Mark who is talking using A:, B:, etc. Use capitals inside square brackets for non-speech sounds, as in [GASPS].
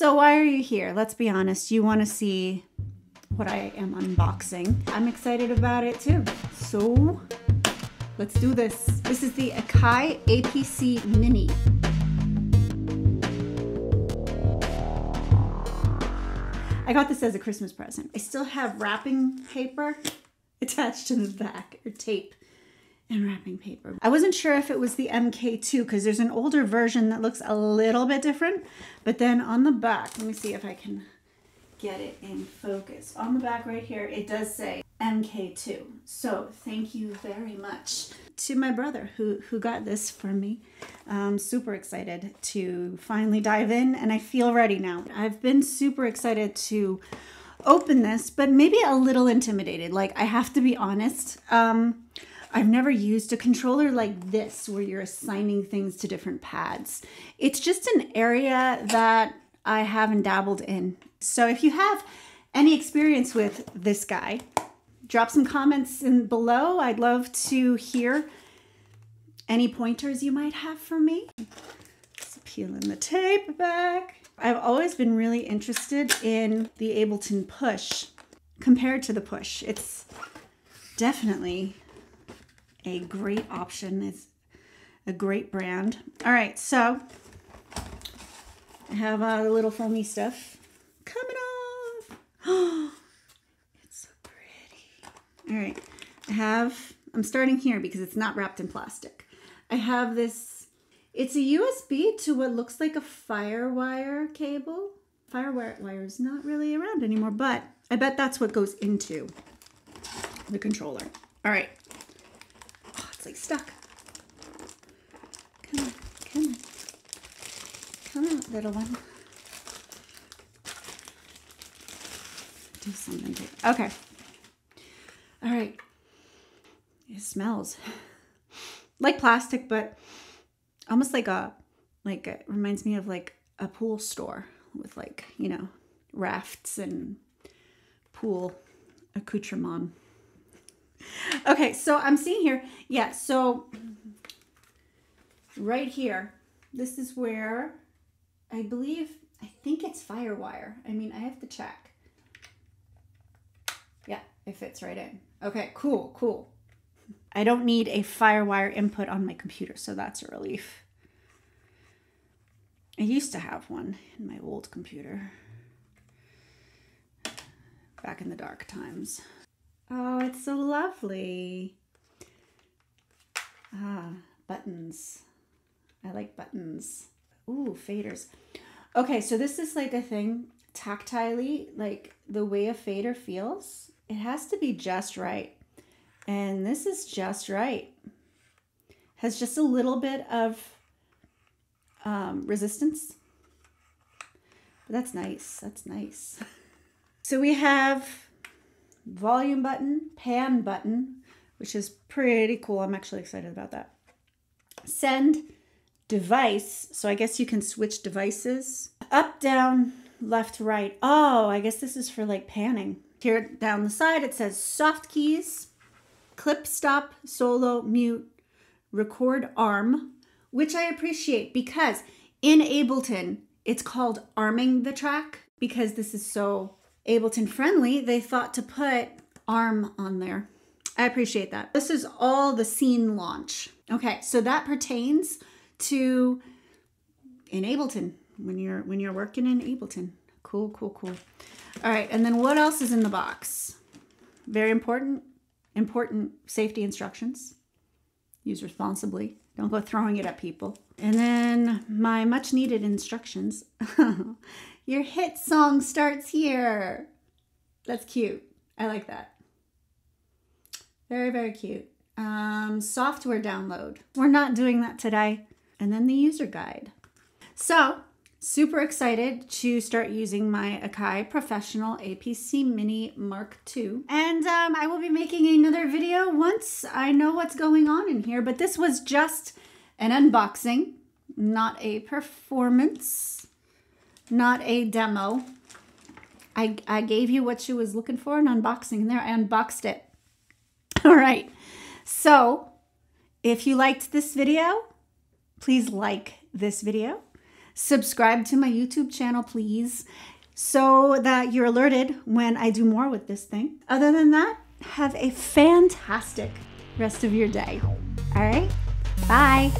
A: So why are you here? Let's be honest. You want to see what I am unboxing. I'm excited about it too. So let's do this. This is the Akai APC Mini. I got this as a Christmas present. I still have wrapping paper attached to the back, or tape and wrapping paper. I wasn't sure if it was the MK2 because there's an older version that looks a little bit different. But then on the back, let me see if I can get it in focus. On the back right here, it does say MK2. So thank you very much to my brother who, who got this for me. I'm super excited to finally dive in and I feel ready now. I've been super excited to open this, but maybe a little intimidated. Like I have to be honest. Um, I've never used a controller like this where you're assigning things to different pads. It's just an area that I haven't dabbled in. So if you have any experience with this guy, drop some comments in below. I'd love to hear any pointers you might have for me. Just peeling the tape back. I've always been really interested in the Ableton Push compared to the Push. It's definitely a great option. It's a great brand. All right, so I have uh, the little foamy stuff coming off. [GASPS] It's so pretty. All right, I have, I'm starting here because it's not wrapped in plastic. I have this, it's a USB to what looks like a FireWire cable. FireWire wire is not really around anymore, but I bet that's what goes into the controller. All right, it's like stuck. Come on, come on. Come on, little one. Do something to Okay. All right. It smells like plastic, but almost like a like it reminds me of like a pool store with like, you know, rafts and pool accoutrement. Okay, so I'm seeing here, yeah, so right here, this is where I believe, I think it's Firewire. I mean, I have to check. Yeah, it fits right in. Okay, cool, cool. I don't need a Firewire input on my computer, so that's a relief. I used to have one in my old computer back in the dark times. Oh, it's so lovely. Ah, buttons. I like buttons. Ooh, faders. Okay, so this is like a thing tactilely, like the way a fader feels. It has to be just right. And this is just right. Has just a little bit of um, resistance. But that's nice. That's nice. [LAUGHS] So we have volume button, pan button, which is pretty cool. I'm actually excited about that. Send device. So I guess you can switch devices. Up, down, left, right. Oh, I guess this is for like panning. Here down the side, it says soft keys, clip stop, solo, mute, record arm, which I appreciate because in Ableton, it's called arming the track because this is so Ableton friendly. They thought to put arm on there. I appreciate that. This is all the scene launch. Okay, so that pertains to in Ableton when you're when you're working in Ableton. Cool, cool, cool. All right, and then what else is in the box? Very important, important safety instructions. Use responsibly. Don't go throwing it at people. And then my much needed instructions. [LAUGHS] Your hit song starts here. That's cute. I like that. Very, very cute. Um, software download. We're not doing that today. And then the user guide. So, super excited to start using my Akai Professional APC Mini Mark II. And um, I will be making another video once I know what's going on in here. But this was just an unboxing, not a performance, not a demo. I, I gave you what she was looking for, an unboxing there. I unboxed it. [LAUGHS] All right. So if you liked this video, please like this video. Subscribe to my YouTube channel, please, so that you're alerted when I do more with this thing. Other than that, have a fantastic rest of your day. All right? Bye.